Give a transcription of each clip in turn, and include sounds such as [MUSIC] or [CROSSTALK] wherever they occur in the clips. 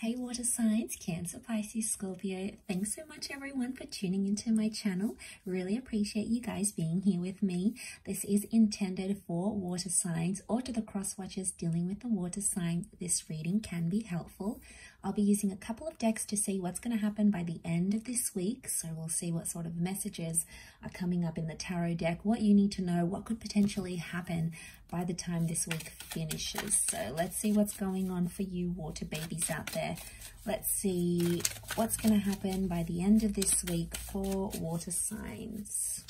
Hey water signs, Cancer, Pisces, Scorpio. Thanks so much everyone for tuning into my channel. Really appreciate you guys being here with me. This is intended for water signs or to the cross watchers dealing with the water sign. This reading can be helpful. I'll be using a couple of decks to see what's going to happen by the end of this week. So we'll see what sort of messages are coming up in the tarot deck, what you need to know, what could potentially happen by the time this week finishes. So let's see what's going on for you water babies out there. Let's see what's going to happen by the end of this week for water signs.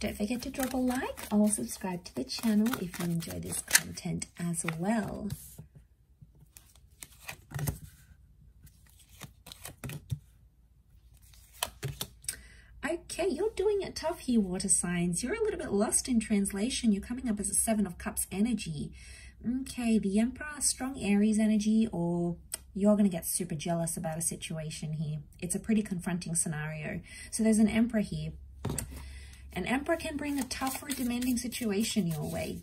Don't forget to drop a like or subscribe to the channel if you enjoy this content as well. Okay, you're doing it tough here, water signs. You're a little bit lost in translation. You're coming up as a Seven of Cups energy. Okay, the Emperor, strong Aries energy, or you're going to get super jealous about a situation here. It's a pretty confronting scenario. So there's an Emperor here. An Emperor can bring a tough or demanding situation your way.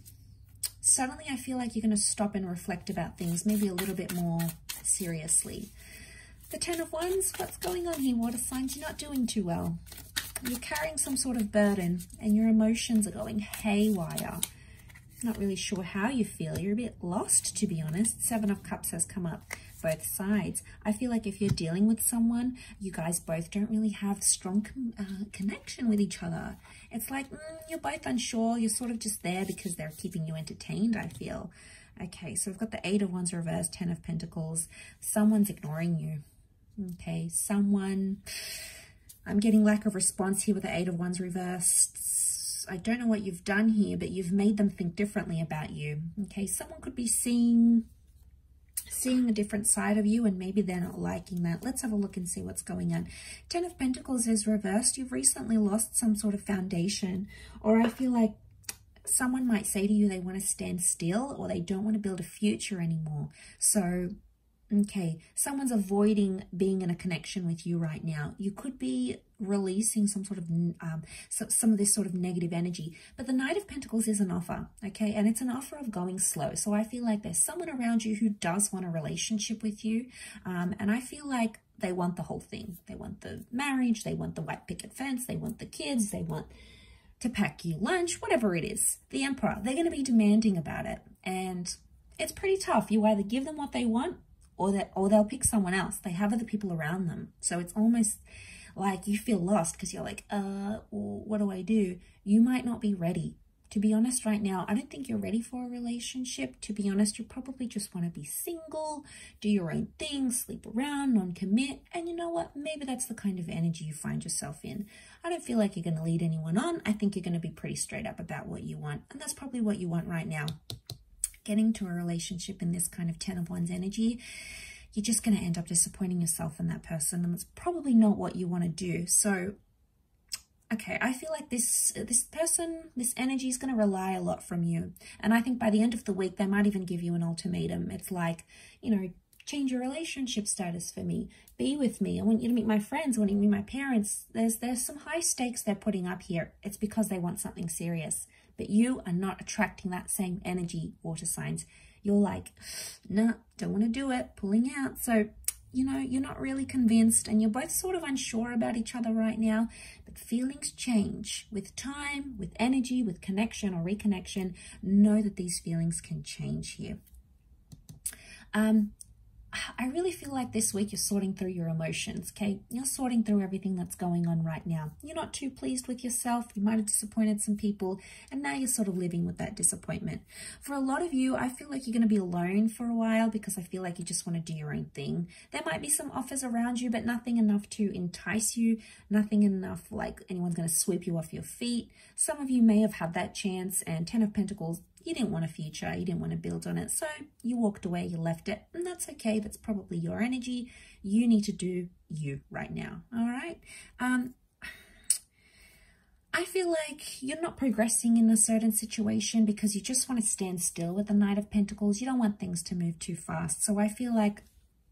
Suddenly, I feel like you're going to stop and reflect about things, maybe a little bit more seriously. The Ten of Wands, what's going on here, water signs? You're not doing too well. You're carrying some sort of burden and your emotions are going haywire. Not really sure how you feel. You're a bit lost, to be honest. Seven of Cups has come up both sides. I feel like if you're dealing with someone, you guys both don't really have strong uh, connection with each other. It's like mm, you're both unsure. You're sort of just there because they're keeping you entertained, I feel. Okay, so we've got the Eight of Wands reversed, Ten of Pentacles. Someone's ignoring you. Okay, someone I'm getting lack of response here with the Eight of Wands reversed. I don't know what you've done here, but you've made them think differently about you. Okay, someone could be seeing seeing a different side of you and maybe they're not liking that. Let's have a look and see what's going on. Ten of Pentacles is reversed. You've recently lost some sort of foundation or I feel like someone might say to you they want to stand still or they don't want to build a future anymore. So Okay, someone's avoiding being in a connection with you right now. You could be releasing some sort of um, some of this sort of negative energy. But the Knight of Pentacles is an offer, okay? And it's an offer of going slow. So I feel like there's someone around you who does want a relationship with you. Um, and I feel like they want the whole thing. They want the marriage. They want the white picket fence. They want the kids. They want to pack you lunch, whatever it is. The Emperor, they're going to be demanding about it. And it's pretty tough. You either give them what they want or that or they'll pick someone else. They have other people around them. So it's almost like you feel lost because you're like, uh, what do I do? You might not be ready. To be honest, right now, I don't think you're ready for a relationship. To be honest, you probably just want to be single, do your own thing, sleep around, non-commit. And you know what? Maybe that's the kind of energy you find yourself in. I don't feel like you're going to lead anyone on. I think you're going to be pretty straight up about what you want. And that's probably what you want right now getting to a relationship in this kind of Ten of Wands energy, you're just going to end up disappointing yourself in that person. And it's probably not what you want to do. So, okay, I feel like this, this person, this energy is going to rely a lot from you. And I think by the end of the week, they might even give you an ultimatum. It's like, you know, change your relationship status for me. Be with me. I want you to meet my friends. I want you to meet my parents. There's, there's some high stakes they're putting up here. It's because they want something serious but you are not attracting that same energy, water signs. You're like, [SIGHS] nah, don't want to do it, pulling out. So, you know, you're not really convinced and you're both sort of unsure about each other right now, but feelings change with time, with energy, with connection or reconnection. Know that these feelings can change here. Um, I really feel like this week you're sorting through your emotions, okay? You're sorting through everything that's going on right now. You're not too pleased with yourself. You might have disappointed some people, and now you're sort of living with that disappointment. For a lot of you, I feel like you're going to be alone for a while because I feel like you just want to do your own thing. There might be some offers around you, but nothing enough to entice you, nothing enough like anyone's going to sweep you off your feet. Some of you may have had that chance, and Ten of Pentacles you didn't want a future, you didn't want to build on it, so you walked away, you left it, and that's okay. That's probably your energy. You need to do you right now, all right? Um, I feel like you're not progressing in a certain situation because you just want to stand still with the Knight of Pentacles. You don't want things to move too fast. So I feel like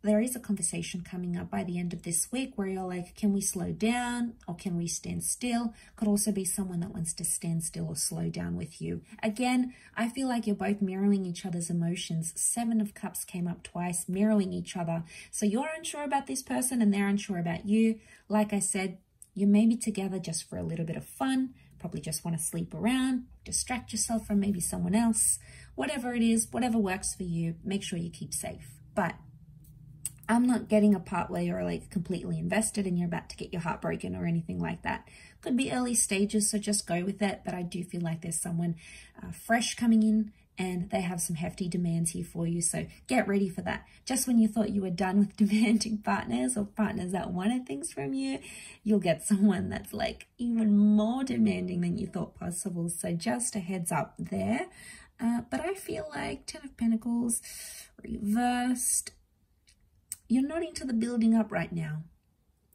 there is a conversation coming up by the end of this week where you're like, can we slow down or can we stand still? Could also be someone that wants to stand still or slow down with you. Again, I feel like you're both mirroring each other's emotions. Seven of Cups came up twice, mirroring each other. So you're unsure about this person and they're unsure about you. Like I said, you may be together just for a little bit of fun, probably just want to sleep around, distract yourself from maybe someone else. Whatever it is, whatever works for you, make sure you keep safe. But I'm not getting a part where you're like completely invested and you're about to get your heart broken or anything like that. Could be early stages, so just go with it. But I do feel like there's someone uh, fresh coming in and they have some hefty demands here for you. So get ready for that. Just when you thought you were done with [LAUGHS] demanding partners or partners that wanted things from you, you'll get someone that's like even more demanding than you thought possible. So just a heads up there. Uh, but I feel like Ten of Pentacles reversed you're not into the building up right now.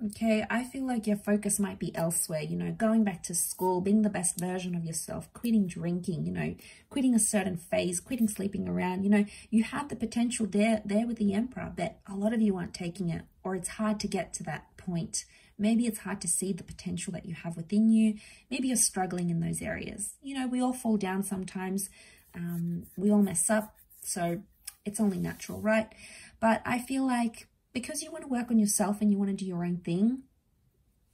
Okay, I feel like your focus might be elsewhere, you know, going back to school, being the best version of yourself, quitting drinking, you know, quitting a certain phase, quitting sleeping around, you know, you have the potential there there with the emperor, but a lot of you aren't taking it or it's hard to get to that point. Maybe it's hard to see the potential that you have within you. Maybe you're struggling in those areas. You know, we all fall down sometimes. Um, we all mess up. So it's only natural, right? But I feel like because you want to work on yourself and you want to do your own thing,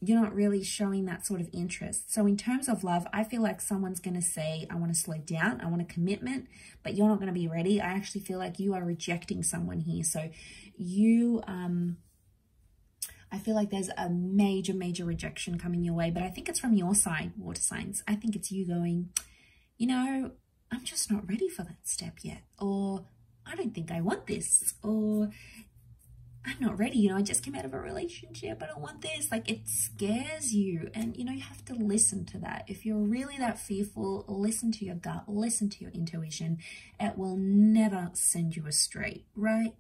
you're not really showing that sort of interest. So in terms of love, I feel like someone's going to say, I want to slow down, I want a commitment, but you're not going to be ready. I actually feel like you are rejecting someone here. So you, um, I feel like there's a major, major rejection coming your way, but I think it's from your side, water signs. I think it's you going, you know, I'm just not ready for that step yet. Or I don't think I want this. Or I'm not ready. You know, I just came out of a relationship. I don't want this. Like it scares you. And, you know, you have to listen to that. If you're really that fearful, listen to your gut, listen to your intuition. It will never send you astray, right?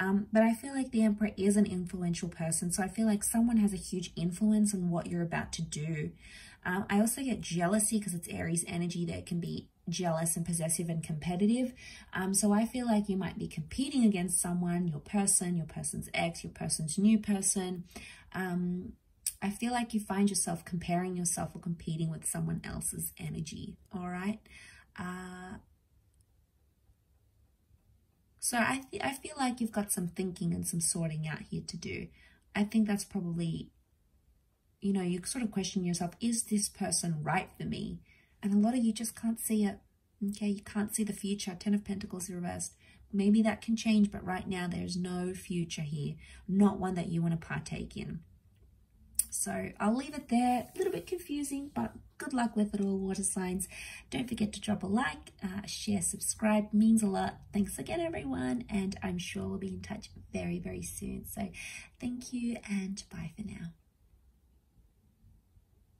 Um, but I feel like the Emperor is an influential person. So I feel like someone has a huge influence on what you're about to do. Um, I also get jealousy because it's Aries energy that can be jealous and possessive and competitive. Um, so I feel like you might be competing against someone, your person, your person's ex, your person's new person. Um, I feel like you find yourself comparing yourself or competing with someone else's energy. All right. Uh, so I, I feel like you've got some thinking and some sorting out here to do. I think that's probably, you know, you sort of question yourself, is this person right for me? And a lot of you just can't see it. Okay, you can't see the future. Ten of Pentacles reversed. Maybe that can change, but right now there's no future here. Not one that you want to partake in. So I'll leave it there. A little bit confusing, but good luck with it all, water signs. Don't forget to drop a like, uh, share, subscribe. Means a lot. Thanks again, everyone. And I'm sure we'll be in touch very, very soon. So thank you and bye for now.